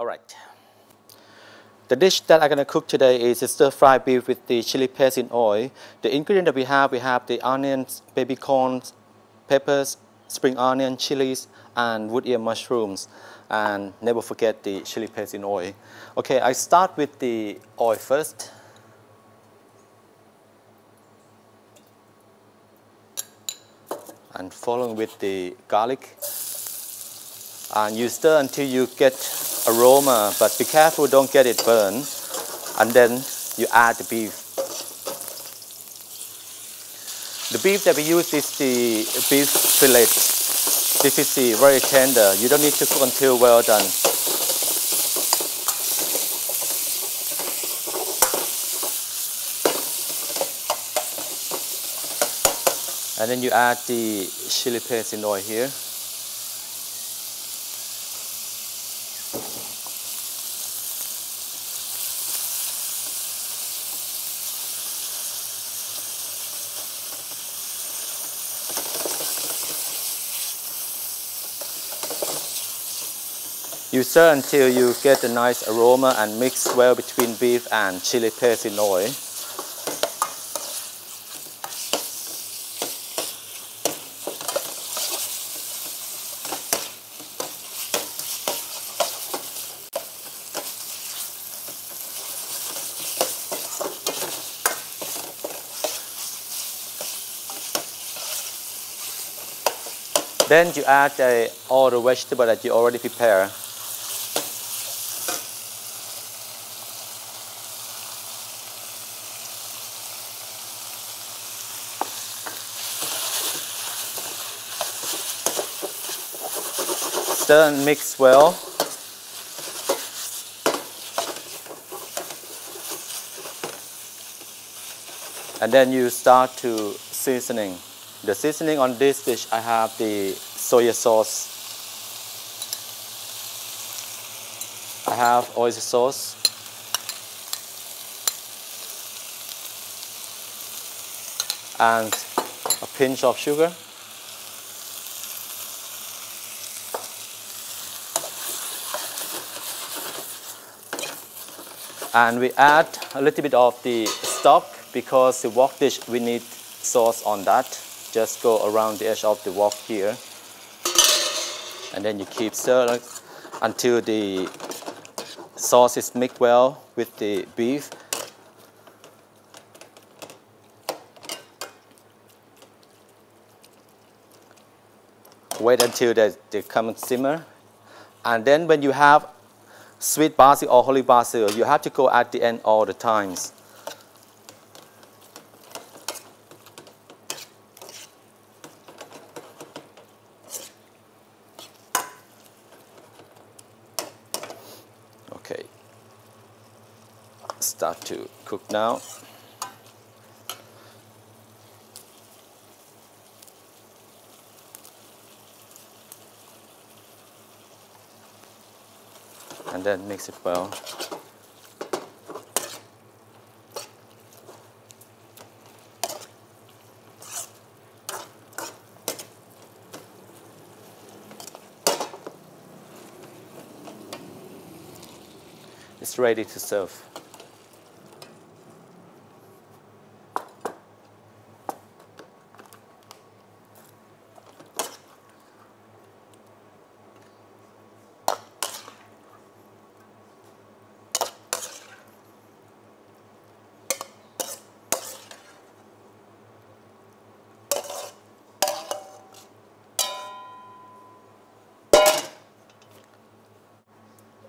All right. The dish that I'm going to cook today is stir fry beef with the chili paste in oil. The ingredient that we have, we have the onions, baby corns, peppers, spring onion, chilies, and wood ear mushrooms. And never forget the chili paste in oil. Okay, I start with the oil first. And following with the garlic. And you stir until you get aroma, but be careful, don't get it burned. And then you add the beef. The beef that we use is the beef fillet. This is the very tender. You don't need to cook until well done. And then you add the chili paste in oil here. You stir until you get a nice aroma and mix well between beef and chili paste in oil. Then you add uh, all the vegetable that you already prepared. And mix well. And then you start to seasoning. The seasoning on this dish, I have the soy sauce. I have oyster sauce. And a pinch of sugar. And we add a little bit of the stock because the wok dish we need sauce on that just go around the edge of the wok here. And then you keep stirring until the sauce is mixed well with the beef. Wait until they, they come and simmer. And then when you have sweet basil or holy basil, you have to go at the end all the times. Okay, start to cook now. And then mix it well. It's ready to serve.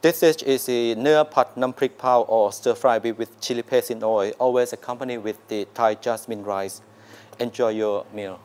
This dish is the Nua Pat Nam Prik Pao or stir fry beef with chili paste in oil, always accompanied with the Thai jasmine rice. Enjoy your meal.